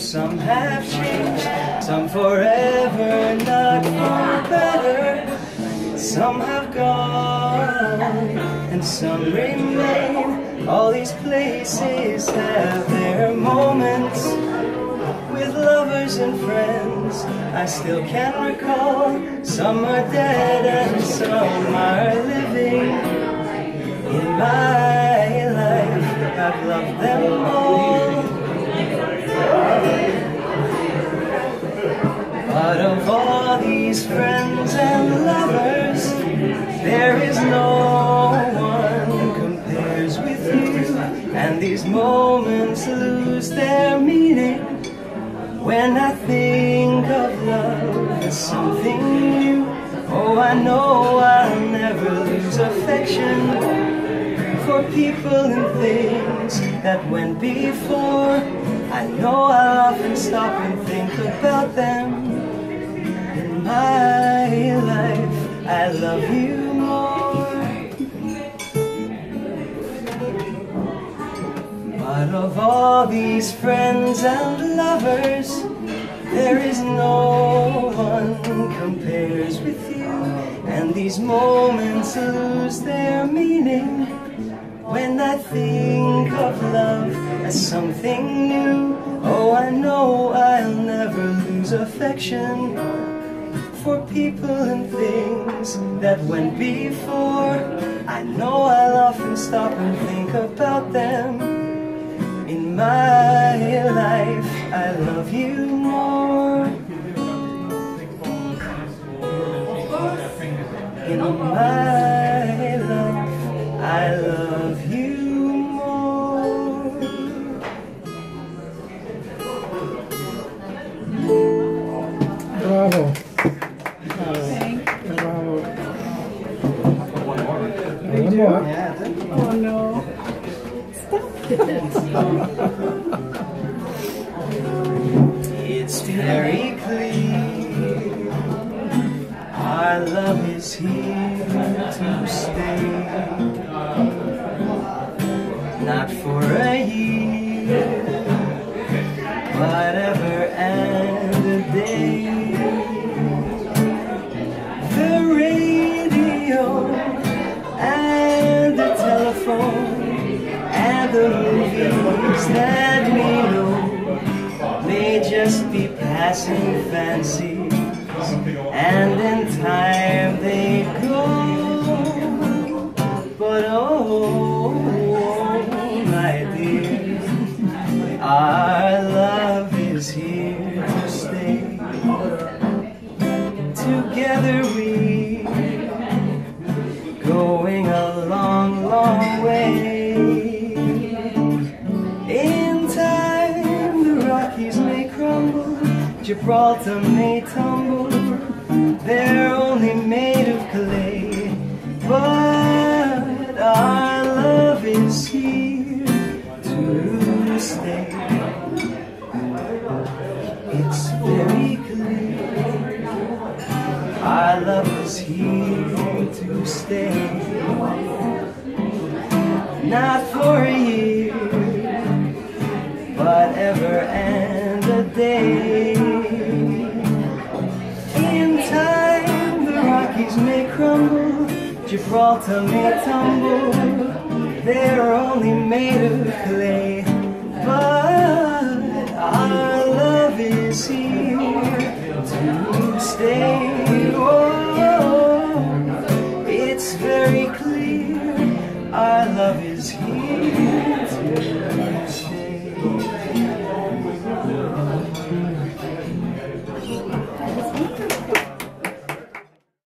some have changed, some forever, not for better. Some have gone, and some remain. All these places have their moments with lovers and friends. I still can recall. Some are dead and some are living. In my life, I've loved them all. These friends and lovers, there is no one compares with you. And these moments lose their meaning when I think of love as something new. Oh, I know I'll never lose affection for people and things that went before. I know I'll often stop and think about them. I love you more. But of all these friends and lovers, there is no one compares with you. And these moments lose their meaning when I think of love as something new. Oh, I know I'll never lose affection for people and things that went before. I know I'll often stop and think about them. In my life, I love you more. In my life, I love you more. Bravo. Bravo. More. Oh no. It's very clear our love is here to stay. Not for a year, but ever and that we know may just be passing fancies, and in time they go. But oh, my dear, our love is here to stay. Together we going a Gibraltar may tumble. They're only made of clay, but our love is here to stay. It's very clear. Our love is here to stay. Not for a year, but ever and a day. Rockies may crumble, Gibraltar may tumble. They're only made of clay,